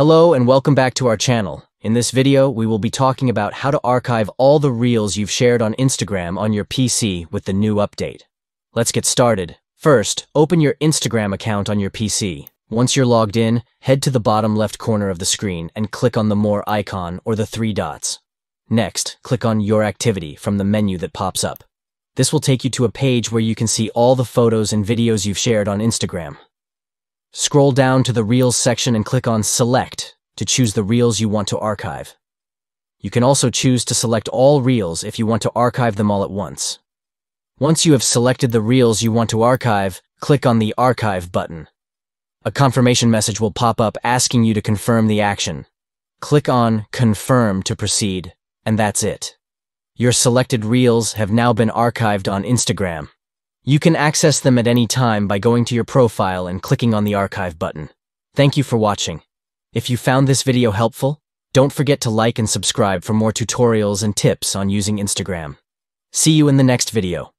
Hello and welcome back to our channel. In this video, we will be talking about how to archive all the reels you've shared on Instagram on your PC with the new update. Let's get started. First, open your Instagram account on your PC. Once you're logged in, head to the bottom left corner of the screen and click on the More icon or the three dots. Next, click on Your Activity from the menu that pops up. This will take you to a page where you can see all the photos and videos you've shared on Instagram. Scroll down to the Reels section and click on Select to choose the reels you want to archive. You can also choose to select all reels if you want to archive them all at once. Once you have selected the reels you want to archive, click on the Archive button. A confirmation message will pop up asking you to confirm the action. Click on Confirm to proceed, and that's it. Your selected reels have now been archived on Instagram. You can access them at any time by going to your profile and clicking on the archive button. Thank you for watching. If you found this video helpful, don't forget to like and subscribe for more tutorials and tips on using Instagram. See you in the next video.